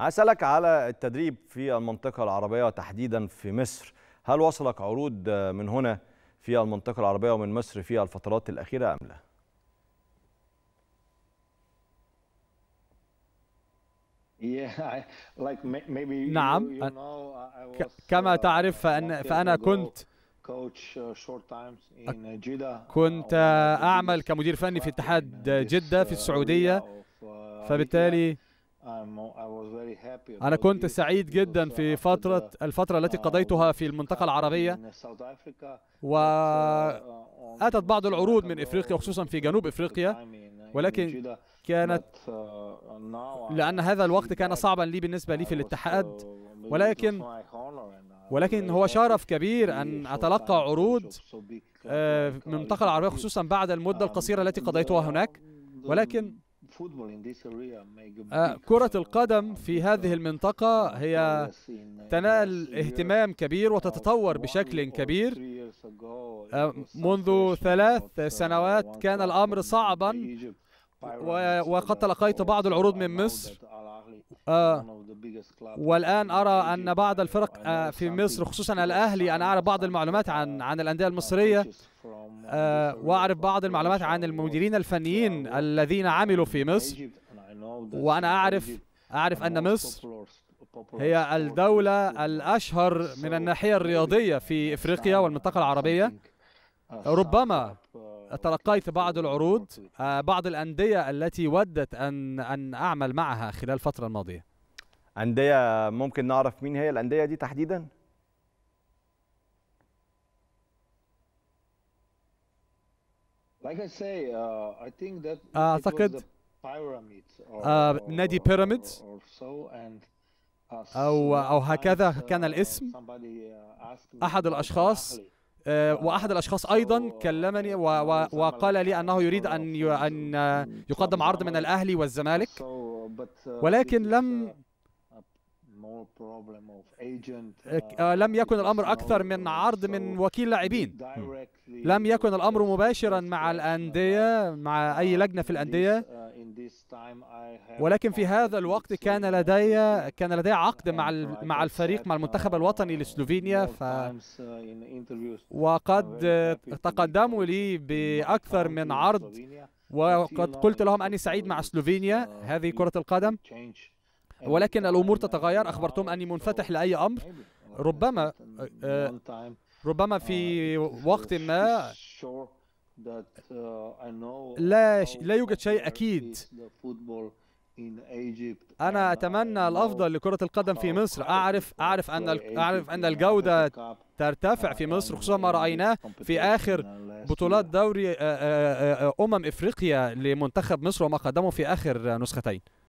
أسألك على التدريب في المنطقة العربية وتحديدا في مصر. هل وصلك عروض من هنا في المنطقة العربية ومن مصر في الفترات الأخيرة أم لا؟ نعم. كما تعرف فأن فأنا كنت كنت أعمل كمدير فني في اتحاد جدة في السعودية. فبالتالي أنا كنت سعيد جدا في فترة الفترة التي قضيتها في المنطقة العربية. وأتت بعض العروض من إفريقيا وخصوصا في جنوب إفريقيا. ولكن كانت لأن هذا الوقت كان صعبا لي بالنسبة لي في الاتحاد. ولكن ولكن هو شرف كبير أن أتلقى عروض من المنطقة العربية خصوصا بعد المدة القصيرة التي قضيتها هناك. ولكن كرة القدم في هذه المنطقة هي تنال اهتمام كبير وتتطور بشكل كبير. منذ ثلاث سنوات كان الأمر صعبا وقد تلقيت بعض العروض من مصر. والآن أرى أن بعض الفرق في مصر خصوصا الأهلي أنا أعرف بعض المعلومات عن عن الأندية المصرية وأعرف بعض المعلومات عن المديرين الفنيين الذين عملوا في مصر وأنا أعرف أعرف أن مصر هي الدولة الأشهر من الناحية الرياضية في إفريقيا والمنطقة العربية. ربما تلقيت بعض العروض بعض الأندية التي ودت أن أن أعمل معها خلال الفترة الماضية. أندية ممكن نعرف مين هي الأندية دي تحديدا؟ أعتقد آه نادي بيراميدز أو أو هكذا كان الاسم. أحد الأشخاص وأحد الأشخاص أيضا كلمني وقال لي أنه يريد أن أن يقدم عرض من الأهلي والزمالك ولكن لم لم يكن الأمر أكثر من عرض من وكيل لاعبين. لم يكن الأمر مباشرا مع الأندية مع أي لجنة في الأندية. ولكن في هذا الوقت كان لدي كان لدي عقد مع مع الفريق مع المنتخب الوطني لسلوفينيا ف وقد تقدموا لي بأكثر من عرض وقد قلت لهم أني سعيد مع سلوفينيا هذه كرة القدم. ولكن الأمور تتغير أخبرتهم أني منفتح لأي أمر. ربما ربما في وقت ما لا لا يوجد شيء أكيد. أنا أتمنى الأفضل لكرة القدم في مصر. اعرف أعرف أن أعرف أن الجودة ترتفع في مصر خصوصا ما رأيناه في آخر بطولات دوري أمم إفريقيا لمنتخب مصر وما قدمه في آخر نسختين.